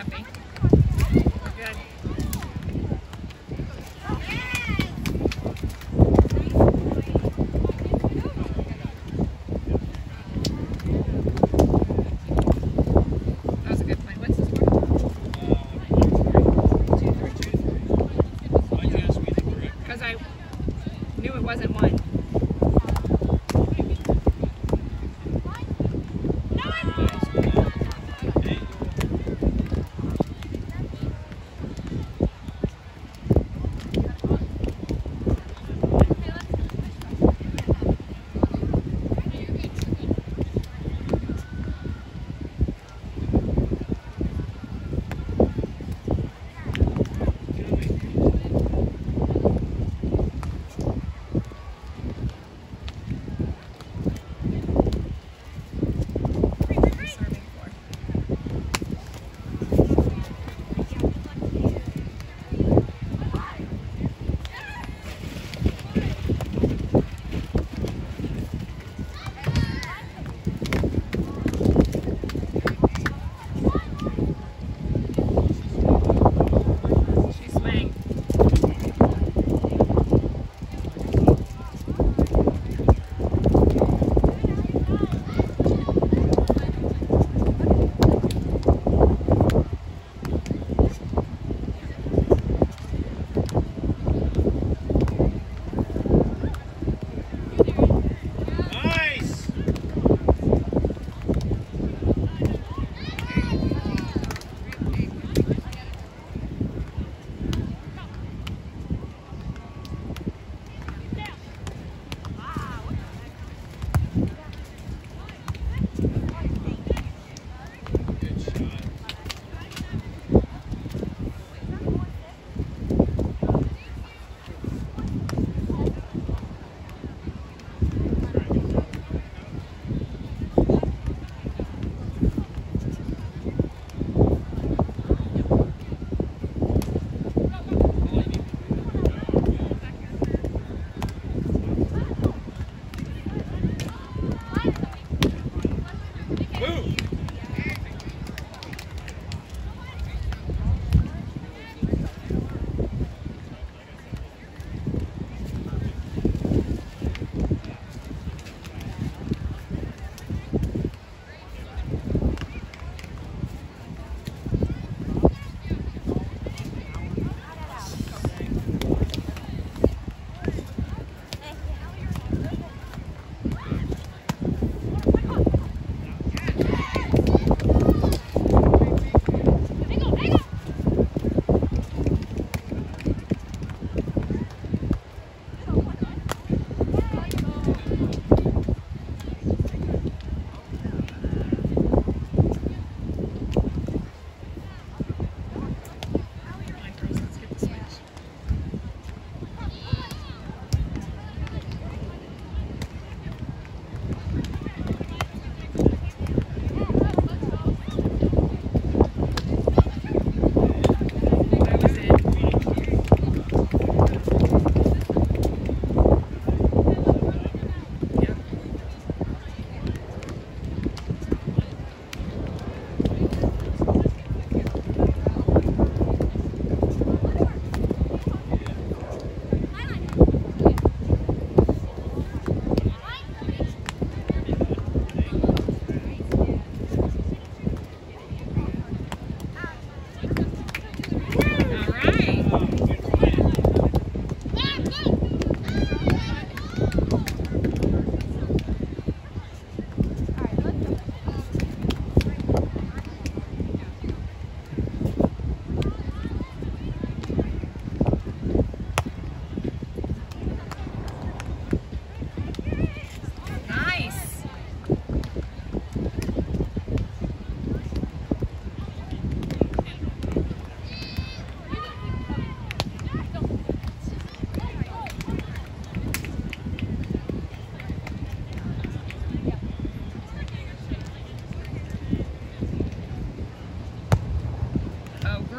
happy.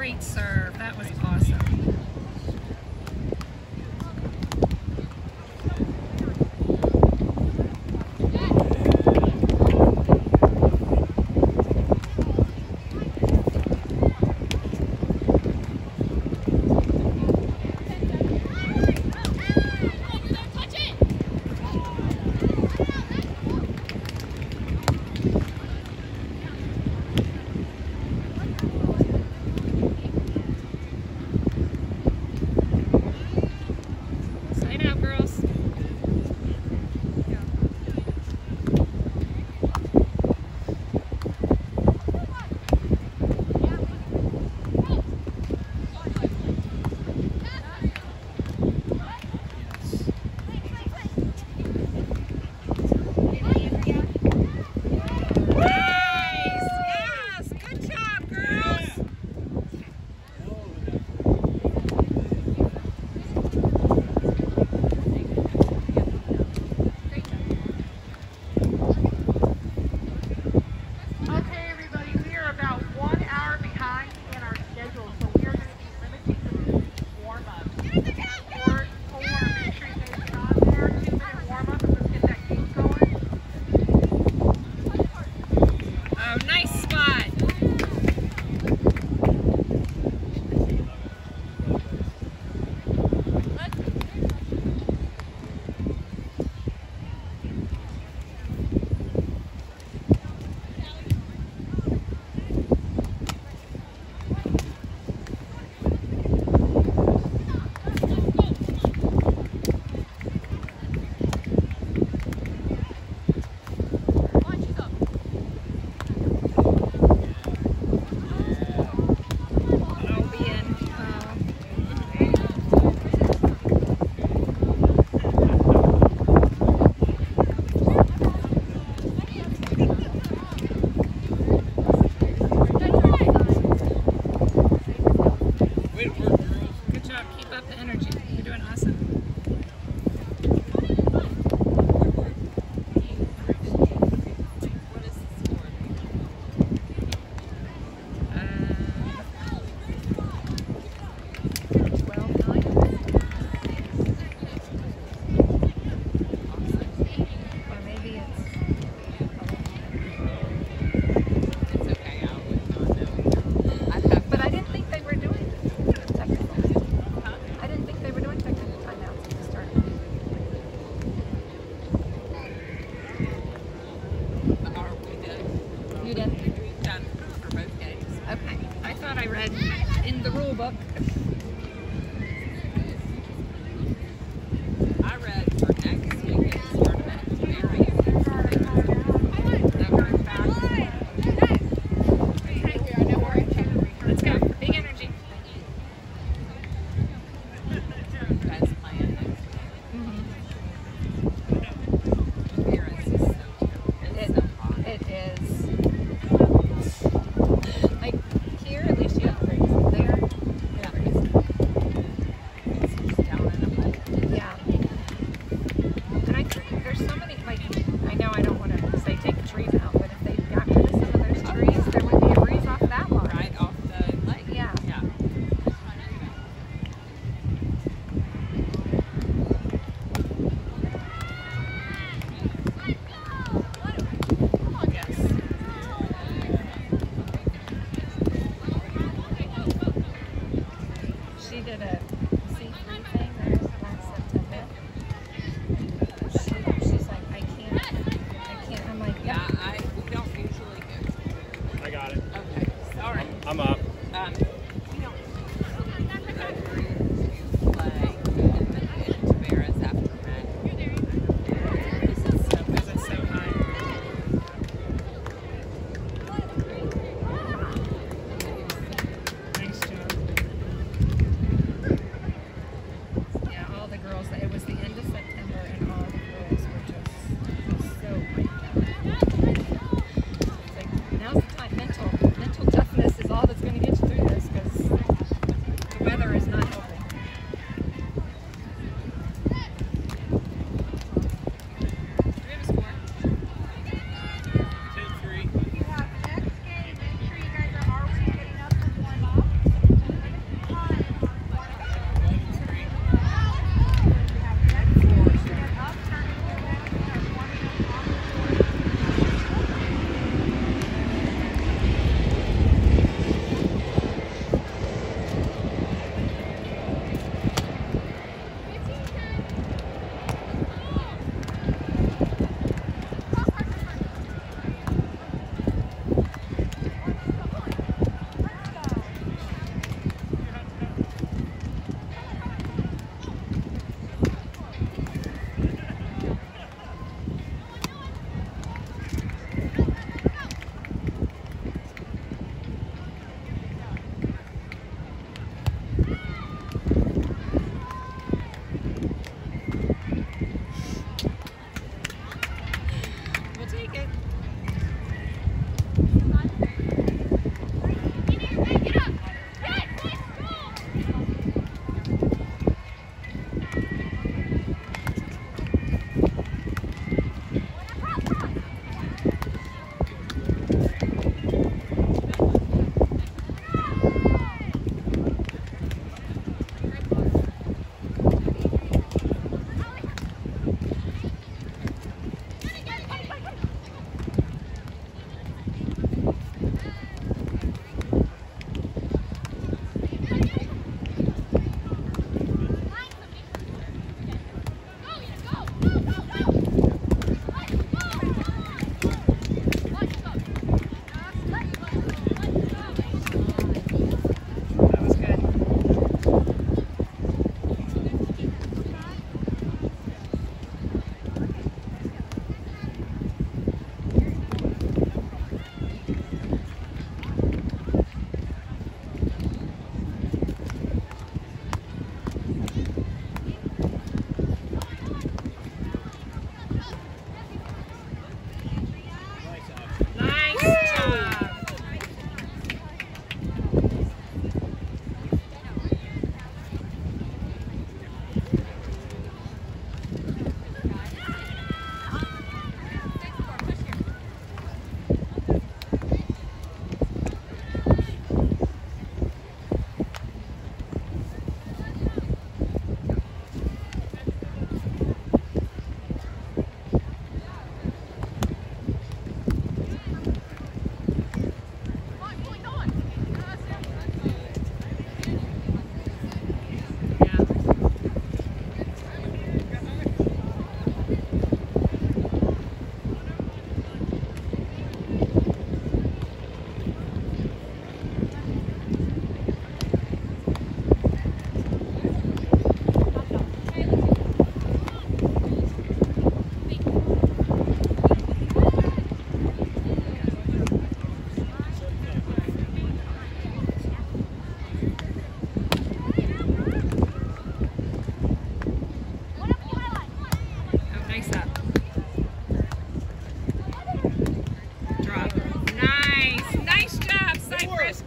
Great serve. That was awesome. ஆமாம்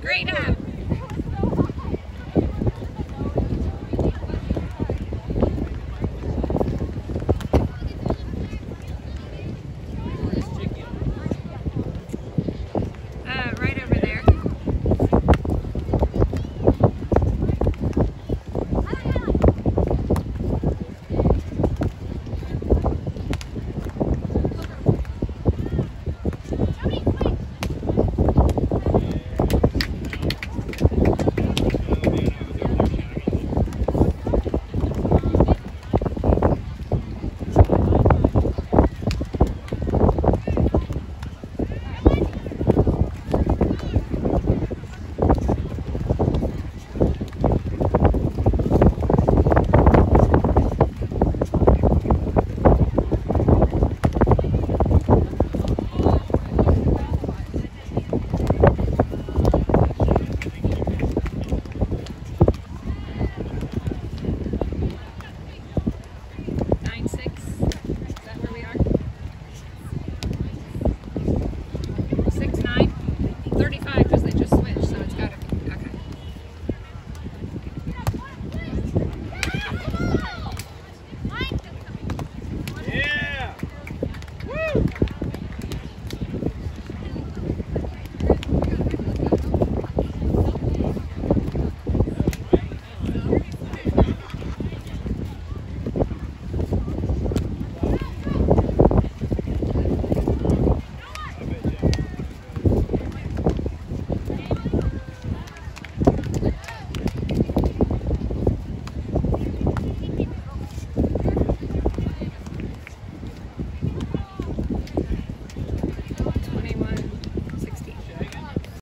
Great job. Uh,